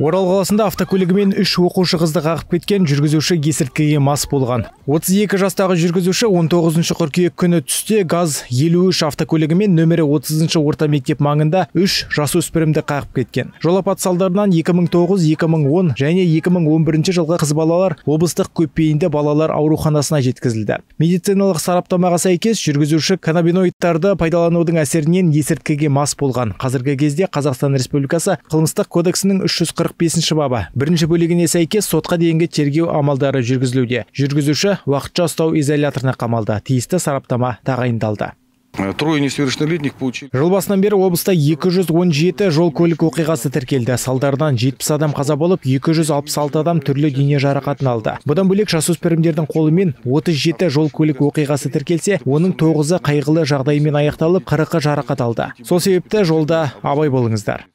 орал қаласында автокөлігімен үш оқушы қызды қағып кеткен жүргізуші есірткіге мас болған. 32 жастағы жүргізуші 19 қыркүйек күні түсте газ 53 автокөлігімен нөмірі 30 орта мектеп маңында үш жасөспірімді қағып кеткен. Жол апаты салдарынан 2009 2010 және 2011 жылғы қыз балалар облыстық көпбейінді балалар ауруханасына жеткізілді. Медициналық сараптамаға сәйкес жүргізуші каннабиноидтарды пайдаланудың әсерінен есірткіге мас болған. Қазіргі кезде қазақстан республикасы қылмыстық кодексінің 345 бабы. Бірінші бөлігіне сәйкес сотқа дейінгі тергеу амалдары жүргізілуде. Жүргізуші уақытша ұстау изоляторына қамалды. Тиісті сараптама тағайындалды. Трое несовершеннолетних получили. жыл басынан бері облыста 217 жол көлік оқиғасы тіркелді. Салдарынан 70 адам қаза болып 266 адам түрлі дене жарақатын алды. Бұдан бөлек жасөспірімдердің қолымен 37 жол көлік оқиғасы тіркелсе оның тоғызы қайғылы жағдаймен аяқталып қырықы жарақат алды. Сол себепті жолда абай болыңыздар.